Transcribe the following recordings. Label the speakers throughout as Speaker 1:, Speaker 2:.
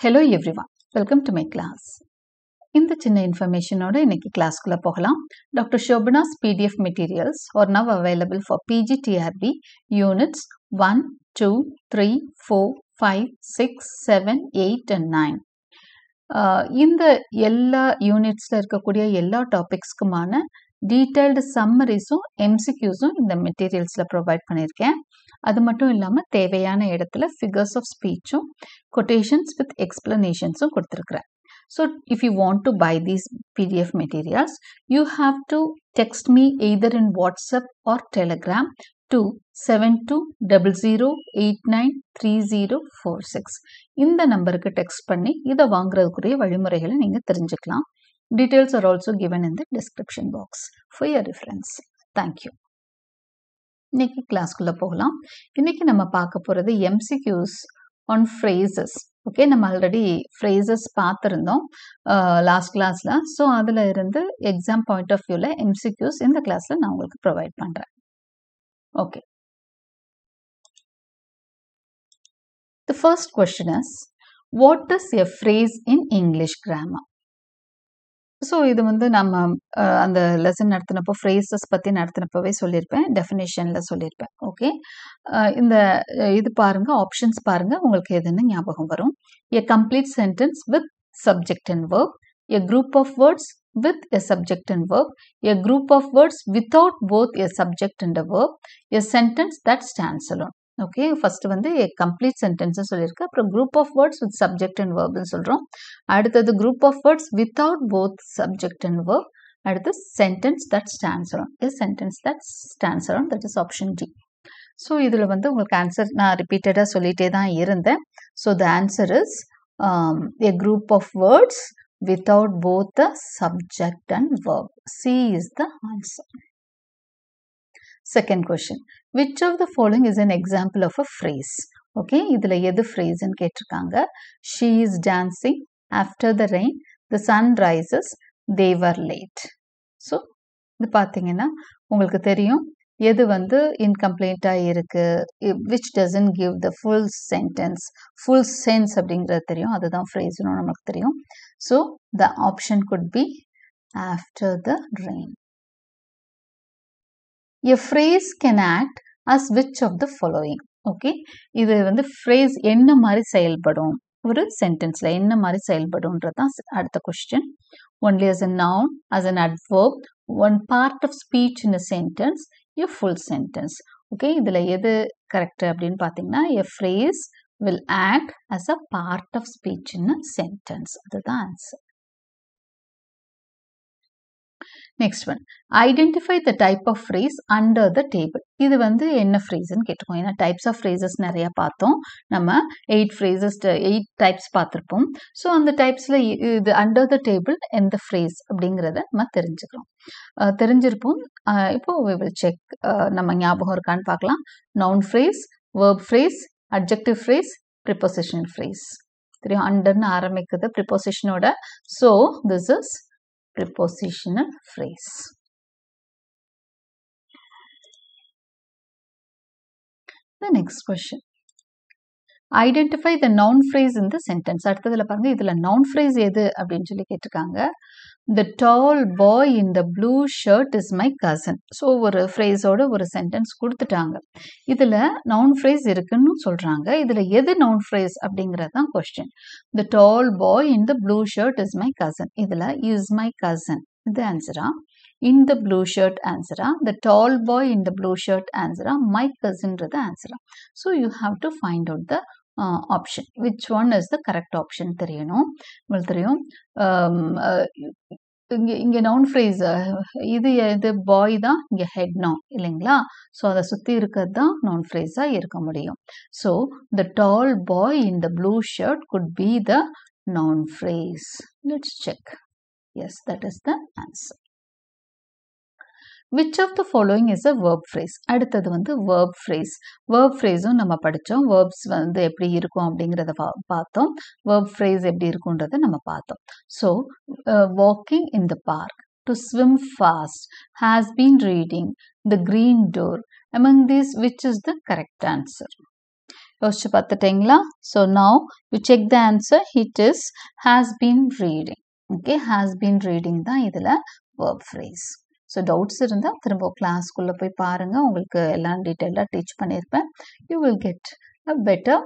Speaker 1: Hello everyone welcome to my class இந்த சின்ன இன்ஃபர்மேஷனோட இன்னைக்கு கிளாஸ்க்குள்ளே போகலாம். Doctor Shobana's PDF materials are now available for PGTRB units one two three four five six seven eight and nine இந்த எல்லா யூனிட்ஸில் இருக்கக்கூடிய எல்லா டாபிக்ஸ்க்குமான டீட்டெயில்டு சம்மரிஸும் எம்சிக்யூஸும் இந்த மெட்டீரியல்ஸில் ப்ரொவைட் பண்ணியிருக்கேன். அது மட்டும் இல்லாமல் தேவையான இடத்துல ஃபிகர்ஸ் ஆஃப் ஸ்பீச்சும் கொட்டேஷன்ஸ் வித் எக்ஸ்பிளனேஷன்ஸும் கொடுத்துருக்குறேன். So if you want to buy these PDF materials you have to text me either in WhatsApp or Telegram to seven two double zero eight nine three zero four six இந்த நம்பருக்கு text பண்ணி இதை வாங்குறதுக்குரிய வழிமுறைகளை நீங்கள் தெரிஞ்சுக்கலாம். Details are given given in the box. Box your reference. Thank you. இன்னைக்கு கிளாஸ்க்குள்ளே போகலாம். இன்னைக்கு நம்ம பார்க்க போகிறது எம்சிக்யூஸ் ஆன் ஃப்ரேசஸ் ஓகே நம்ம ஆல்ரெடி ஃப்ரேசஸ் பார்த்துருந்தோம் லாஸ்ட் கிளாஸில் ஸோ அதில் இருந்து எக்ஸாம் பாயிண்ட் ஆஃப் வியூவில் எம்சிக்யூஸ் இந்த கிளாஸில் நான் உங்களுக்கு ப்ரொவைட் பண்ணுறேன் okay the first question is what is a phrase in English grammar so இது வந்து நம்ம அந்த லெசன் நடத்தினப்போ ஃப்ரேசஸ் பற்றி நடத்தினப்பவே சொல்லியிருப்பேன் டெஃபினேஷனில் சொல்லியிருப்பேன் ஓகே இந்த இது பாருங்கள் ஆப்ஷன்ஸ் பாருங்கள் உங்களுக்கு எதுன்னு ஞாபகம் வரும். A complete sentence with subject and verb a group of words with a subject and verb a group of words without both a subject and verb a sentence that stands alone okay first வந்து complete sentence சொல்லியிருக்கு. அப்புறம் group of words with subject and வேர்ப்னு சொல்கிறோம் அடுத்தது group of words without both subject and verb அடுத்து sentence that stands around is sentence that stands around that is option D so இதில் வந்து உங்களுக்கு answer நான் ரிப்பீட்டடாக சொல்லிகிட்டே தான் இருந்தேன். So the answer is a group of words without both the subject and verb. C is the answer. Second question which of the following is an example of a phrase okay இதில் எது ஃப்ரேஸ்ன்னு கேட்டிருக்காங்க. She is dancing after the rain the sun rises they were late so இது பார்த்தீங்கன்னா உங்களுக்கு தெரியும் எது வந்து இன்கம்ப்ளீட்டாக இருக்குது which doesn't give the full sentence full sense அப்படிங்கிறது தெரியும். அதுதான் ஃப்ரேஸ்னு நமக்கு தெரியும். So the option could be after the rain a phrase can act as which of the following okay இது வந்து ஃப்ரேஸ் என்ன மாதிரி செயல்படும்? ஒரு சென்டென்ஸில் என்ன மாதிரி செயல்படும்ன்றது தான் அடுத்த question only as a noun as an adverb one part of speech in a sentence a full sentence okay இதில் எது கரெக்ட் அப்படின்னு பார்த்தீங்கன்னா a phrase will act as a part of speech in a sentence அதுதான் answer next one identify the type of phrase under the table இது வந்து என்ன ஃப்ரேஸ்ன்னு கேட்டுக்கோங்க ஏன்னா டைப்ஸ் ஆஃப் ஃப்ரேசஸ் நிறைய பார்த்தோம். நம்ம எயிட் ஃப்ரேசஸ் எயிட் டைப்ஸ் பார்த்துருப்போம். ஸோ அந்த டைப்ஸில் இது அண்டர் த டேபிள் எந்த ஃப்ரேஸ் அப்படிங்கிறத நம்ம தெரிஞ்சுக்கிறோம் தெரிஞ்சிருப்போம். இப்போ வி வில் செக் நம்ம ஞாபகம் இருக்கான்னு பார்க்கலாம். Noun phrase verb phrase adjective phrase prepositional phrase தெரியும்? அண்டர்னு ஆரம்பிக்குது ப்ரிப்போசிஷனோட so this is prepositional phrase. The next question. Identify the noun phrase in the sentence. அடுத்ததுல பாருங்க இதுல noun phrase எது அப்படின்னு சொல்லி கேட்டிருக்காங்க the tall boy in the blue shirt is my cousin so ஒரு ஃப்ரேஸோட ஒரு சென்டென்ஸ் கொடுத்துட்டாங்க. இதில் நவுன் ஃப்ரேஸ் இருக்குன்னு சொல்கிறாங்க இதில் எது நவுன் ஃப்ரேஸ் அப்படிங்கிறது தான் question the tall boy in the blue shirt is my cousin இதில் இஸ் மை கசன் இது ஆன்சரா in the blue shirt ஆன்சரா the tall boy in the blue shirt ஆன்சரா my கசின்றது ஆன்சரா so you have to find out the option which one is the correct option தெரியணும். உங்களுக்கு தெரியும்? இங்கே இங்கே noun phrase இது இது பாய் தான் இங்கே ஹெட் நவுன் இல்லைங்களா? ஸோ அதை சுற்றி இருக்கிறது தான் நவுன் ஃப்ரேஸாக இருக்க முடியும். So the tall boy in the blue shirt could be the noun phrase let's check yes that is the answer which of the following is a verb phrase அடுத்தது வந்து வேர்ப் ஃப்ரேஸ் வேர்ப் ஃப்ரேஸும் நம்ம படித்தோம் verbs வந்து எப்படி இருக்கும் அப்படிங்கிறத பார்த்தோம். Verb phrase எப்படி இருக்குன்றத நம்ம பார்த்தோம். So walking in the park to swim fast has been reading the green door among these which is the correct answer யோசிச்சு பார்த்துட்டீங்களா? So now you check the answer it is has been reading okay has been reading தான் இதில் verb phrase so doubts இருந்தால் திரும்ப கிளாஸ்க்குள்ளே போய் பாருங்கள் உங்களுக்கு எல்லாம் டீட்டெயிலாக டீச் பண்ணியிருப்பேன். யூ வில் கெட் பெட்டர்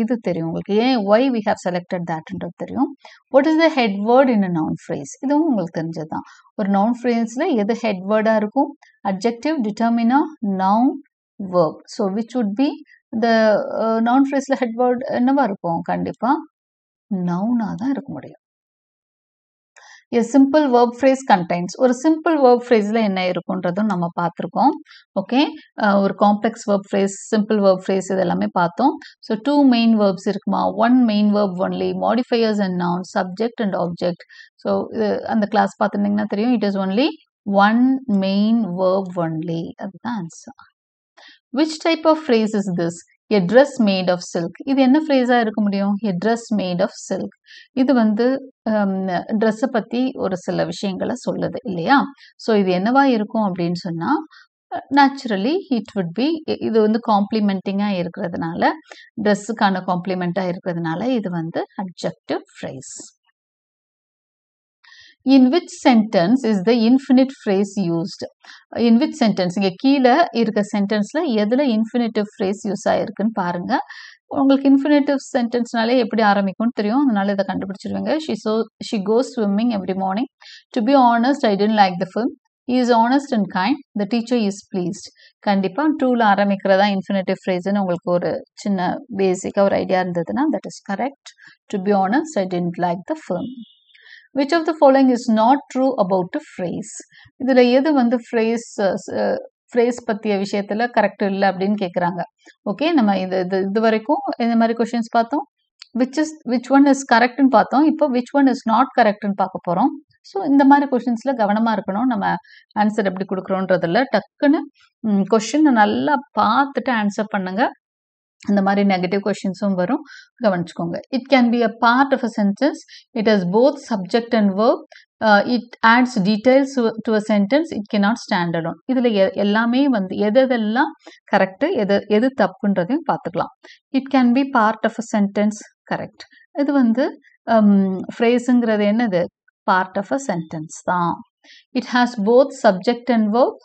Speaker 1: இது தெரியும் உங்களுக்கு. ஏன் ஒய் வி ஹவ் செலக்டட் தேட்ன்றது தெரியும். What is the head word in a noun phrase இதுவும் உங்களுக்கு தெரிஞ்சது தான் ஒரு நவுன் ஃப்ரேஸில் எது ஹெட் வேர்டாக இருக்கும்? Objective determiner noun verb so which would be the noun ஃப்ரேஸில் head word என்னவா இருக்கும்? கண்டிப்பாக நவுனாக தான் இருக்க முடியும். A simple verb phrase contains ஒரு சிம்பிள் வேர்ப் ஃப்ரேஸில் என்ன இருக்குன்றதும் நம்ம பார்த்துருக்கோம். ஓகே ஒரு complex verb phrase simple verb phrase இது எல்லாமே பார்த்தோம். ஸோ டூ மெயின் வேர்ப்ஸ் இருக்குமா? One main verb only modifiers and noun subject and object so இது அந்த கிளாஸ் பார்த்துருந்தீங்கன்னா தெரியும். It is only one main verb only அதுதான் answer which type of phrase is this a dress made of silk இது என்ன ஃப்ரேஸாக இருக்க முடியும்? A dress made of silk இது வந்து ட்ரெஸ்ஸை பற்றி ஒரு சில விஷயங்களை சொல்லுது இல்லையா? ஸோ இது என்னவா இருக்கும் அப்படின்னு சொன்னால் நேச்சுரலி இட் வுட் பி இது வந்து காம்ப்ளிமெண்டிங்காக இருக்கிறதுனால ட்ரெஸ்ஸுக்கான காம்ப்ளிமெண்ட்டாக இருக்கிறதுனால இது வந்து adjective phrase in which sentence is the infinite phrase used in which sentence இங்கே கீழே இருக்க சென்டென்ஸில் எதில் இன்ஃபினிட்டிவ் ஃப்ரேஸ் யூஸ் ஆகிருக்குன்னு பாருங்கள் உங்களுக்கு இன்ஃபினிட்டிவ் சென்டென்ஸ்னாலே எப்படி ஆரம்பிக்கும்னு தெரியும். அதனால இதை கண்டுபிடிச்சிருவீங்க. She so she goes swimming every morning to be honest I didn't like the film is honest and kind the teacher is pleased கண்டிப்பாக டூவில் ஆரம்பிக்கிறதா இன்ஃபினிட்டிவ் ஃப்ரேஸ்னு உங்களுக்கு ஒரு சின்ன பேசிக்காக ஒரு ஐடியா இருந்ததுன்னா that is correct to be honest I didn't like the film which of the following is not true about to phrase இதில் எது வந்து ஃப்ரேஸ் ஃப்ரேஸ் பற்றிய விஷயத்தில் கரெக்ட் இல்லை அப்படின்னு கேட்குறாங்க ஓகே நம்ம இது இது இது வரைக்கும் இந்த மாதிரி கொஷின்ஸ் பார்த்தோம். Which is which one is கரெக்ட்னு பார்த்தோம். இப்போ விச் ஒன் இஸ் நாட் கரெக்ட்னு பார்க்க போகிறோம் ஸோ இந்த மாதிரி கொஷின்ஸில் கவனமாக இருக்கணும். நம்ம ஆன்சர் எப்படி கொடுக்குறோன்றதில் டக்குன்னு கொஷினை நல்லா பார்த்துட்டு ஆன்சர் பண்ணுங்கள் அந்த மாதிரி நெகட்டிவ் கொஷின்ஸும் வரும். கவனிச்சுக்கோங்க. It can be a part of a sentence it has both subject and verb it adds details to a sentence it can not stand இதில் இதில் எல்லாமே வந்து எது எதெல்லாம் கரெக்டு எது எது தப்புன்றதையும் பார்த்துக்கலாம். It can be part of a sentence correct இது வந்து ஃப்ரேஸுங்கிறது என்னது? பார்ட் ஆஃப் அ சென்டென்ஸ் தான். It has both subject and verb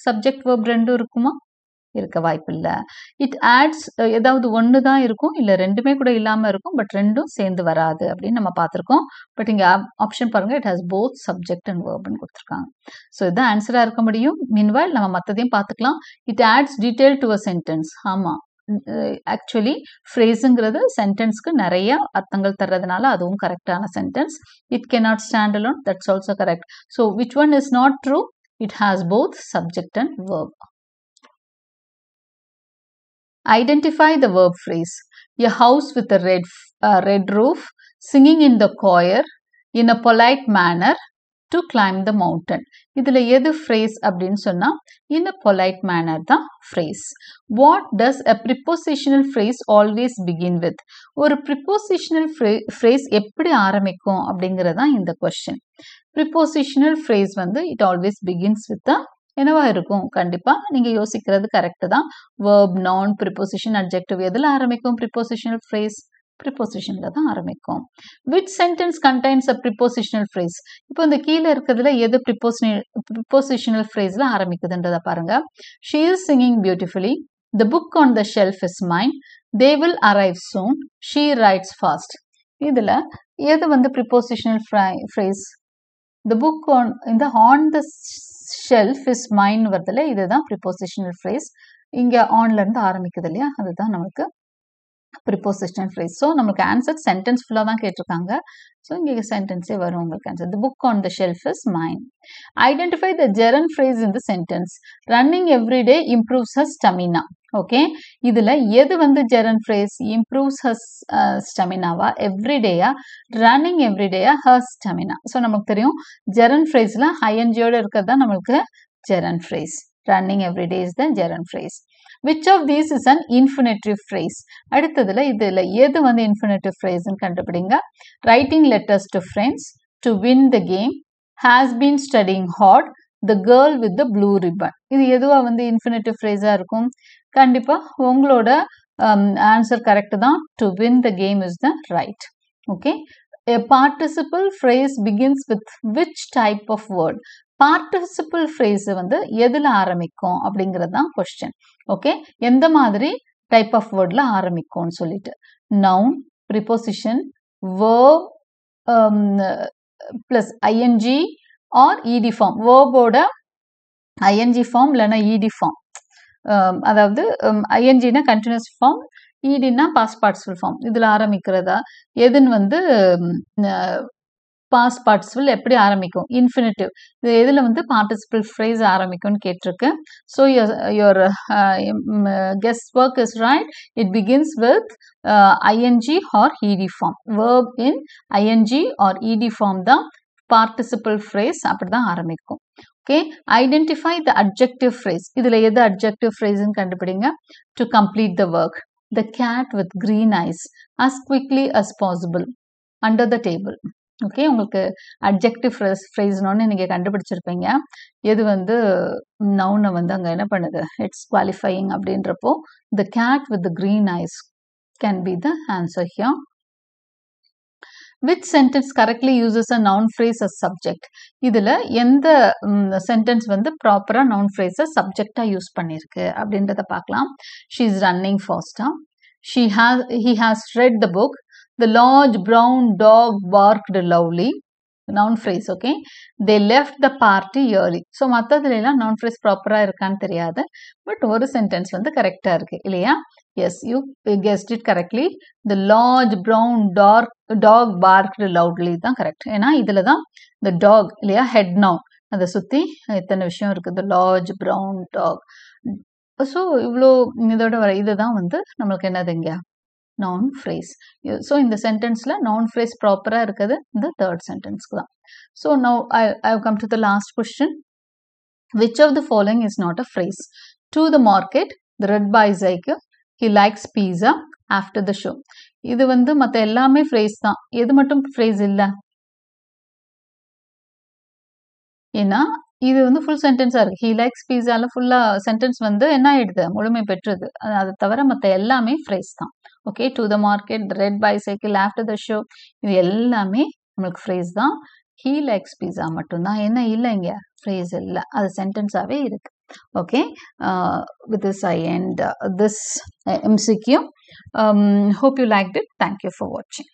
Speaker 1: subject verb ரெண்டும் இருக்குமா? இருக்க வாய்ப்பில்லை. இட் ஆட்ஸ் ஏதாவது ஒன்று தான் இருக்கும். இல்லை ரெண்டுமே கூட இல்லாமல் இருக்கும். பட் ரெண்டும் சேர்ந்து வராது அப்படின்னு நம்ம பார்த்துருக்கோம். பட் இங்கே ஆப்ஷன் பாருங்கள் it has both subject and வேர்ப்னு கொடுத்துருக்காங்க. ஸோ இதுதான் ஆன்சராக இருக்க முடியும். மீன்வால் நம்ம மற்றதையும் பார்த்துக்கலாம். It adds detail to a sentence ஆமாம் ஆக்சுவலி ஃப்ரேஸுங்கிறது சென்டென்ஸ்க்கு நிறைய அர்த்தங்கள் தர்றதுனால அதுவும் கரெக்டான sentence it can not stand alone that's also correct so which one is not true it has both subject and verb Identify the verb phrase. A house with a red, uh, red roof, singing in the choir, in a polite manner, to climb the mountain இதுல எது phrase அப்படின்னு சொன்னா in இந்த polite manner தான் phrase what does a prepositional phrase always begin with ஒரு prepositional phrase எப்படி ஆரம்பிக்கும் அப்படிங்கிறதான் இந்த கொஸ்டின் ப்ரிப்போசிஷனல் ஃப்ரேஸ் வந்து it always begins with a என்னவா இருக்கும்? கண்டிப்பா. நீங்க யோசிக்கிறது கரெக்ட் தான். வேர்ப் நான் ப்ரிப்போசிஷன் அப்ஜெக்டிவ் எதுல ஆரம்பிக்கும்? ப்ரிப்போசிஷனல் ஃப்ரேஸ் ப்ரிப்போசிஷன்ல தான் ஆரம்பிக்கும். Which sentence contains a prepositional phrase இப்போ இந்த கீழே இருக்கிறதுல எது ப்ரிப்போசிஷனல் ப்ரிப்போசிஷனல் ஃப்ரேஸ்ல ஆரம்பிக்குதுன்றதை பாருங்க. She is singing beautifully the book on the shelf is mind they will arrive soon she writes fast இதுல எது வந்து prepositional phrase the book on இந்த on the shelf is mine வரதுல இதுதான் ப்ரிப்போசிஷனல் ஃப்ரேஸ் இங்கே ஆன்லேருந்து ஆரம்பிக்குது இல்லையா? அதுதான் நமக்கு ப்ரிப்போசிஷனல் ஃப்ரேஸ் ஸோ நமக்கு ஆன்சர் சென்டென்ஸ் ஃபுல்லாக தான் கேட்டிருக்காங்க. ஸோ இங்கே சென்டென்ஸே வரும் உங்களுக்கு answer the book on the shelf is mine identify the gerund phrase in the sentence running every day improves her stamina okay இதில் எது வந்து ஜெரன் ஃப்ரேஸ் இம்ப்ரூவ்ஸ் ஹர் ஸ்டெமினாவா எவ்ரிடேயா ரன்னிங் எவ்ரிடேயா ஹர் ஸ்டெமினா ஸோ நமக்கு தெரியும் ஜெரன் ஃப்ரேஸில் ஹைஎன்ஜியோடு இருக்கிறது தான் நம்மளுக்கு gerund phrase running every day is the gerund phrase which of these is an infinitive phrase அடுத்ததுல இதுல எது வந்து இன்ஃபினிட்டிவ் ஃப்ரேஸ்ன்னு கண்டுபிடிங்க. Writing letters to friends to win the game has been studying hard the girl with the blue ribbon இது எதுவாக வந்து infinitive ஃப்ரேஸாக இருக்கும்? கண்டிப்பாக உங்களோட um, ஆன்சர் கரெக்ட் தான். To win the game is the right okay A participle phrase begins with which type of word? Participle phrase வந்து எதில் ஆரம்பிக்கும் அப்படிங்கிறது தான் கொஸ்டின் ஓகே எந்த மாதிரி டைப் ஆஃப் வேர்டில் ஆரம்பிக்கும்னு சொல்லிட்டு. Noun preposition verb plus ING or ED form வேர்போட ING form இல்லைன்னா இடி ஃபார்ம் அதாவது ஐஎன்ஜினா கண்டினியூஸ் ஃபார்ம் இடினா பாஸ் பார்ட்ஸ்ஃபுல் ஃபார்ம் இதில் ஆரம்பிக்கிறதா? எதுன்னு வந்து பாஸ் பார்ட்டிசிபிள் எப்படி ஆரம்பிக்கும்? இன்ஃபினிட்டிவ் இது எதில் வந்து பார்ட்டிசிபிள் ஃப்ரேஸ் ஆரம்பிக்கும்னு கேட்டிருக்கு. So your guess work is right it begins with ING or ED form verb in ING or ED form தான் பார்ட்டிசிபிள் ஃப்ரேஸ் அப்படி தான் ஆரம்பிக்கும். Okay identify the adjective phrase இதில் எது அப்ஜெக்டிவ் ஃப்ரேஸ்ன்னு கண்டுபிடிங்க. To complete the work the cat with green eyes as quickly as possible under the table okay உங்களுக்கு adjective phrase ஃப்ரேஸ்னோன்னு நீங்கள் கண்டுபிடிச்சிருப்பீங்க. எது வந்து நவுனை வந்து அங்கே என்ன பண்ணுது? இட்ஸ் குவாலிஃபையிங் அப்படின்றப்போ the cat with the green eyes can be the answer here which sentence correctly uses a noun phrase as subject இதில் எந்த சென்டென்ஸ் வந்து ப்ராப்பராக நவுன் ஃப்ரேஸை சப்ஜெக்டாக யூஸ் பண்ணியிருக்கு அப்படின்றத பார்க்கலாம். She is running ஃபாஸ்டாக she has he has read the book the large brown dog barked lovely noun phrase okay they left the party early so மற்றதுலாம் noun phrase ப்ராப்பராக இருக்கான்னு தெரியாது. பட் ஒரு sentence வந்து கரெக்டாக இருக்குது இல்லையா? Yes you guessed it correctly the large brown dark dog barked loudly தான் correct ஏன்னா இதில் தான் இந்த டாக் இல்லையா ஹெட் நவுன் அதை சுற்றி எத்தனை விஷயம் இருக்குது லார்ஜ் ப்ரௌன் டாக் ஸோ இவ்வளோ இதோட வர இதுதான் வந்து நம்மளுக்கு என்னது இங்கே? நவுன் ஃப்ரேஸ் ஸோ இந்த சென்டென்ஸில் நான் ஃப்ரேஸ் ப்ராப்பராக இருக்குது. இந்த தேர்ட் சென்டென்ஸ்க்கு தான். So now I I come to the last question which of the following is not a phrase to the market the red bicycle he likes pizza after the show இது வந்து மற்ற எல்லாமே phrase தான். எது மட்டும் phrase இல்லை. ஏன்னா இது வந்து ஃபுல் சென்டென்ஸாக இருக்குது ஹீ லைக்ஸ் பீஸால ஃபுல்லாக சென்டென்ஸ் வந்து என்ன ஆயிடுது? முழுமை பெற்றது. அதை தவிர மற்ற எல்லாமே ஃப்ரேஸ் தான். Okay to the market red bicycle after the show இது எல்லாமே நம்மளுக்கு ஃப்ரேஸ் தான். ஹீ லைக்ஸ் பீஸா மட்டும்தான். என்ன இல்லை இங்கே. ஃப்ரேஸ் இல்லை. அது சென்டென்ஸாகவே இருக்குது okay uh, with this i end uh, this uh, mcq um, hope you liked it. Thank you for watching